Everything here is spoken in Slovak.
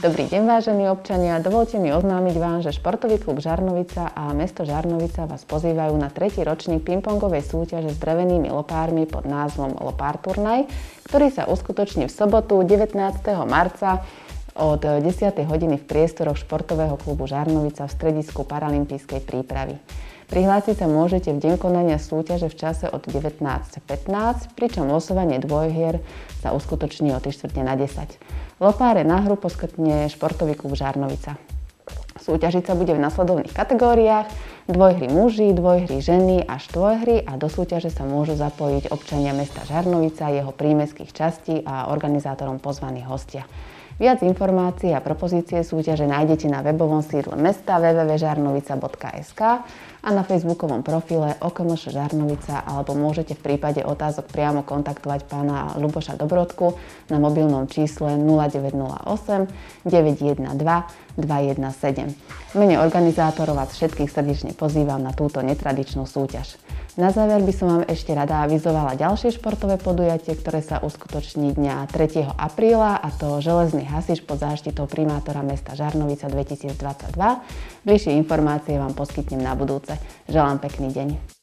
Dobrý deň, vážení občania. Dovolte mi oznámiť vám, že Športový klub Žarnovica a mesto Žarnovica vás pozývajú na tretí ročník pingpongovej súťaže s drevenými lopármi pod názvom Lopár Turnaj, ktorý sa uskutoční v sobotu 19. marca od 10. hodiny v priestoroch Športového klubu Žarnovica v stredisku paralympijskej prípravy. Prihlásiť sa môžete v deň konania súťaže v čase od 19.15, pričom losovanie dvojhier sa uskutoční o 3 na 10. Lopáre na hru poskytne športový klub Žarnovica. Súťažiť sa bude v nasledovných kategóriách dvojhry muži, dvojhry ženy a štvojhry a do súťaže sa môžu zapojiť občania mesta Žarnovica, jeho prímeských častí a organizátorom pozvaní hostia. Viac informácií a propozície súťaže nájdete na webovom sídle mesta www.žarnovica.sk a na facebookovom profile OKMŠ Žarnovica alebo môžete v prípade otázok priamo kontaktovať pána Luboša Dobrodku na mobilnom čísle 0908 912 217. V mene organizátorov vás všetkých srdečne pozývam na túto netradičnú súťaž. Na záver by som vám ešte rada avizovala ďalšie športové podujatie, ktoré sa uskutoční dňa 3. apríla a to Železný hasič pod záštitou primátora mesta Žarnovica 2022. Bližšie informácie vám poskytnem na budúce. Želám pekný deň.